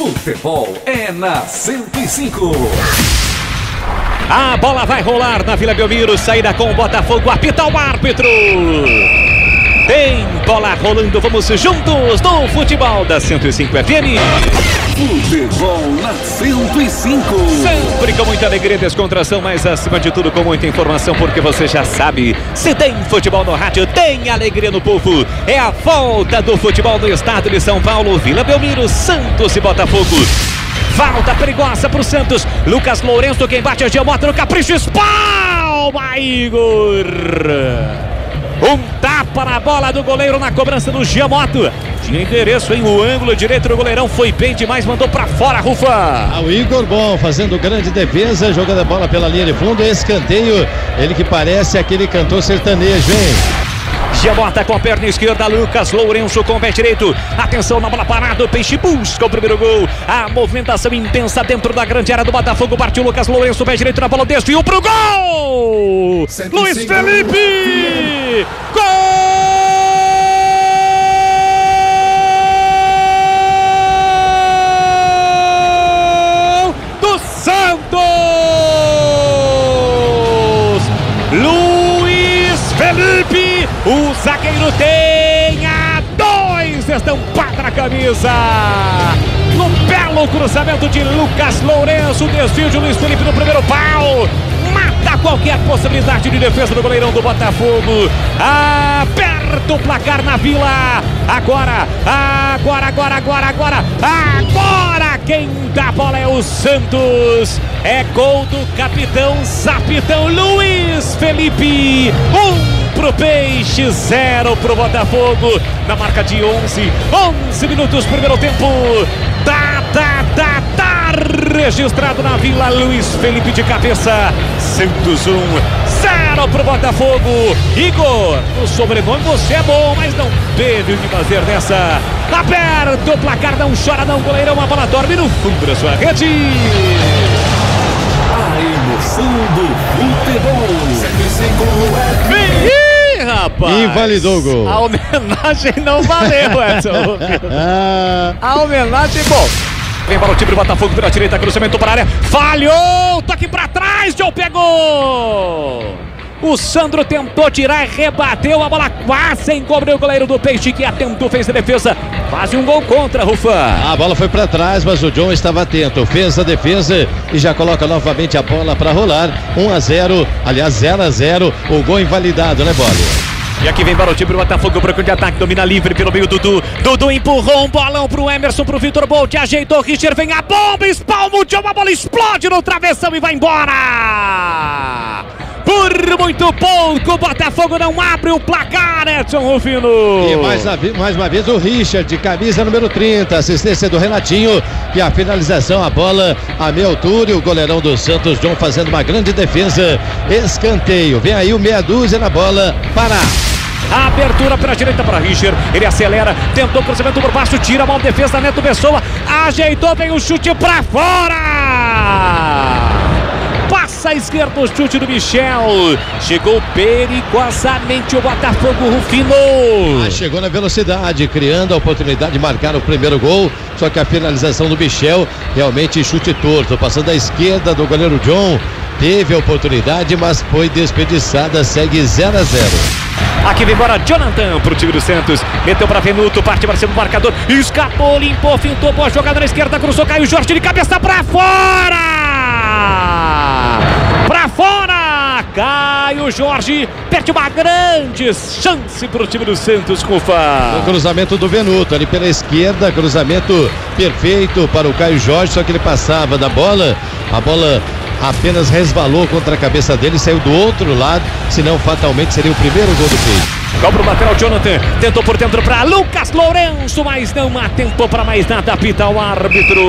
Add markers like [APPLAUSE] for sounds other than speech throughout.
Futebol é na 105. A bola vai rolar na Vila Belmiro, saída com o Botafogo, apita o árbitro. Tem bola rolando, vamos juntos no futebol da 105 FM. Futebol na 105. Sempre com muita alegria e descontração, mas acima de tudo com muita informação, porque você já sabe, se tem futebol no rádio, tem alegria no povo. É a volta do futebol no estado de São Paulo, Vila Belmiro, Santos e Botafogo. Falta perigosa pro Santos. Lucas Lourenço, quem bate a geomota no capricho, espalma Igor. Um tapa na bola do goleiro na cobrança do Giamoto. Tinha endereço, hein? O ângulo direito do goleirão foi bem demais, mandou pra fora, Rufa. Ah, o Igor Bom fazendo grande defesa, jogando a bola pela linha de fundo, escanteio. Ele que parece aquele cantor sertanejo, hein? Giamota com a perna esquerda, Lucas Lourenço com o pé direito. Atenção na bola parada, o Peixe busca o primeiro gol. A movimentação intensa dentro da grande área do Botafogo. Partiu Lucas Lourenço, pé direito na bola, desviou pro gol! Luiz Felipe! Gol tem a dois estampada na camisa. No belo cruzamento de Lucas Lourenço, desvio de Luiz Felipe no primeiro pau. Mata qualquer possibilidade de defesa do goleirão do Botafogo. Aperta o placar na vila. Agora, agora, agora, agora, agora, agora quem dá bola é o Santos. É gol do capitão Zapitão Luiz Felipe. Um pro Peixe, zero pro Botafogo. Na marca de 11, 11 minutos, primeiro tempo. Tá, tá, tá, tá registrado na Vila Luiz Felipe de cabeça. Santos 1, 0 pro Botafogo. Igor, o sobrenome você é bom, mas não teve o que fazer nessa. Aperta o placar, não chora não, goleirão. A bola dorme no fundo da sua rede. Rapaz! Invalidou o gol. A homenagem não valeu, Edson. [LAUGHS] Ah, A homenagem, bom. Vem para o time do Botafogo pela direita, cruzamento para a área. Falhou! Toque para trás, Joe pegou! O Sandro tentou tirar, rebateu, a bola quase encobriu o goleiro do Peixe que atentou, fez a defesa. Quase um gol contra, Rufa. a bola foi para trás, mas o John estava atento. Fez a defesa e já coloca novamente a bola para rolar. 1 a 0, aliás 0 a 0. O gol invalidado, né, Bola? E aqui vem para o time do Botafogo, branco de ataque, domina livre pelo meio Dudu. Dudu empurrou um bolão pro Emerson, pro Vitor Bolt, ajeitou, Richard vem a bomba, espalma o John, a bola explode no travessão e vai embora! Por muito pouco, o Botafogo não abre o placar, Edson Rufino! E mais, mais uma vez o Richard, camisa número 30, assistência do Renatinho. E a finalização, a bola a meia altura. E o goleirão do Santos, John, fazendo uma grande defesa. Escanteio. Vem aí o meia dúzia na bola. Pará. A abertura pela direita para Richard. Ele acelera, tentou cruzamento por baixo, tira a mão, defesa Neto Pessoa. Ajeitou, vem o chute para fora! Passa a esquerda o chute do Michel. Chegou perigosamente o Botafogo Rufino. Ah, chegou na velocidade, criando a oportunidade de marcar o primeiro gol. Só que a finalização do Michel realmente chute torto. Passando à esquerda do goleiro John. Teve a oportunidade, mas foi desperdiçada. Segue 0 a 0. Aqui vem embora Jonathan pro time do Santos. Meteu para Venuto, parte para cima do marcador. Escapou, limpou, fintou, boa jogada na esquerda, cruzou, caiu Jorge de cabeça para fora! Para fora! Caio Jorge perde uma grande chance pro time do Santos, O Rufa. cruzamento do Venuto ali pela esquerda, cruzamento perfeito para o Caio Jorge, só que ele passava da bola, a bola apenas resvalou contra a cabeça dele, saiu do outro lado, senão fatalmente seria o primeiro gol do Peixe. Cobra o lateral Jonathan, tentou por dentro para Lucas Lourenço, mas não atentou para mais nada, apita o árbitro.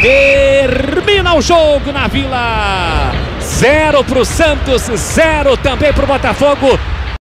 Termina o jogo na Vila. Zero pro Santos, zero também pro Botafogo.